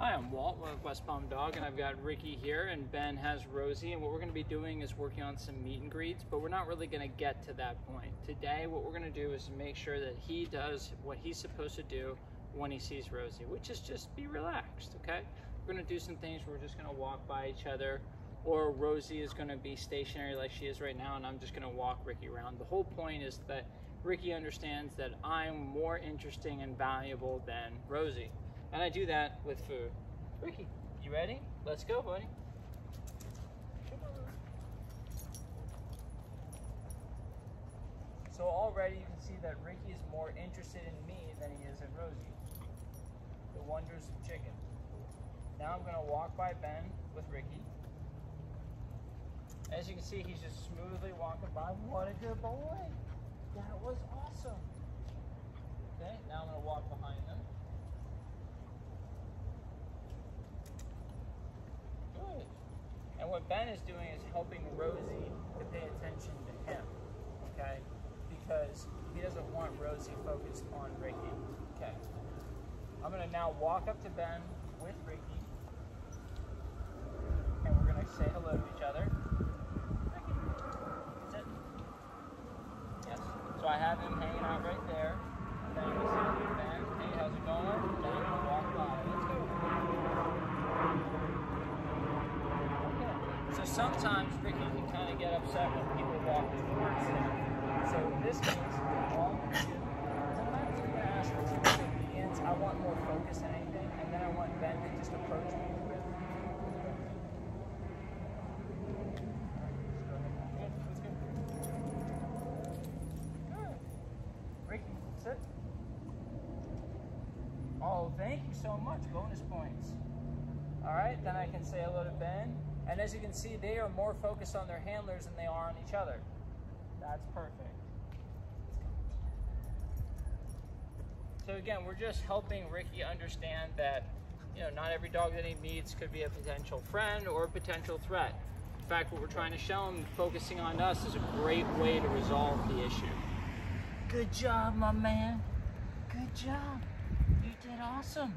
Hi, I'm Walt with West Palm Dog, and I've got Ricky here, and Ben has Rosie. And what we're going to be doing is working on some meet and greets, but we're not really going to get to that point. Today, what we're going to do is make sure that he does what he's supposed to do when he sees Rosie, which is just be relaxed, okay? We're going to do some things we're just going to walk by each other, or Rosie is going to be stationary like she is right now, and I'm just going to walk Ricky around. The whole point is that Ricky understands that I'm more interesting and valuable than Rosie. And I do that with food. Ricky, you ready? Let's go, buddy. So already you can see that Ricky is more interested in me than he is in Rosie. The wonders of chicken. Now I'm gonna walk by Ben with Ricky. As you can see, he's just smoothly walking by. What a good boy. That was awesome. Okay, now I'm gonna walk behind them. Good. And what Ben is doing is helping Rosie to pay attention to him, okay? Because he doesn't want Rosie focused on Ricky. Okay. I'm gonna now walk up to Ben with Ricky, and we're gonna say hello to each other. Ricky, sit. Yes. So I have him hanging out right there. And then you can see Ben. Hey, how's it going? Then you're gonna walk by. Let's go. Okay. So sometimes Ricky can kind of get upset when people walk towards him. So in this case, all gonna do, gonna ask for obedience. I want more focus than anything, and then I want Ben to just approach me with. Ricky, sit. Oh, thank you so much. Bonus points. All right, then I can say hello to Ben. And as you can see, they are more focused on their handlers than they are on each other. That's perfect. So again, we're just helping Ricky understand that, you know, not every dog that he meets could be a potential friend or a potential threat. In fact, what we're trying to show him, focusing on us, is a great way to resolve the issue. Good job, my man. Good job. You did awesome.